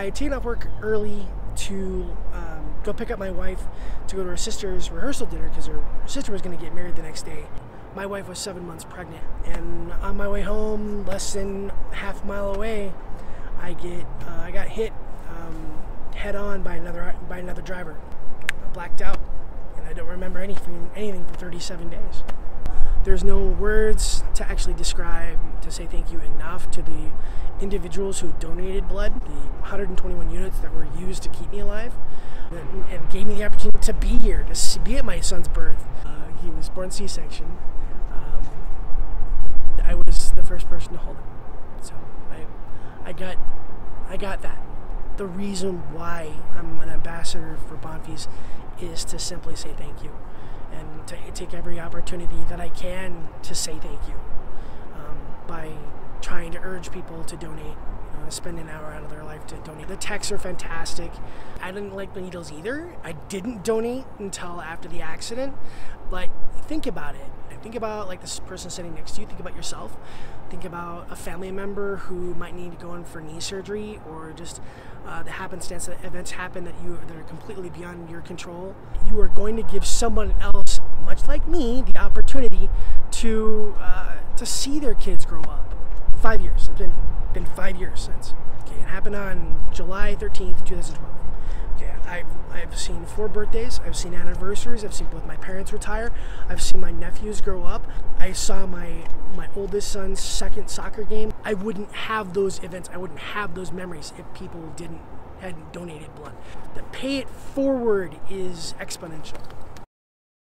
I had taken off work early to um, go pick up my wife to go to her sister's rehearsal dinner because her sister was going to get married the next day. My wife was seven months pregnant, and on my way home, less than half mile away, I get uh, I got hit um, head on by another by another driver. I blacked out, and I don't remember anything anything for 37 days. There's no words to actually describe to say thank you enough to the individuals who donated blood, the 121 units that were used to keep me alive, and, gave me the opportunity to be here, to be at my son's birth. Uh, he was born C-section. Um, I was the first person to hold him, so I, I got, I got that. The reason why I'm an ambassador for Bonfils is to simply say thank you, and to take every opportunity that I can to say thank you um, by trying to urge people to donate, you know, to spend an hour out of their life to donate. The texts are fantastic. I didn't like the needles either. I didn't donate until after the accident, but think about it. Think about like this person sitting next to you. Think about yourself. Think about a family member who might need to go in for knee surgery, or just uh, the happenstance that events happen that you that are completely beyond your control. You are going to give someone else, much like me, the opportunity to uh, to see their kids grow up five years. It's been been five years since. Okay, it happened on July 13th, 2012. I've, I've seen four birthdays, I've seen anniversaries, I've seen both my parents retire, I've seen my nephews grow up, I saw my my oldest son's second soccer game. I wouldn't have those events, I wouldn't have those memories if people didn't hadn't donated blood. The pay it forward is exponential.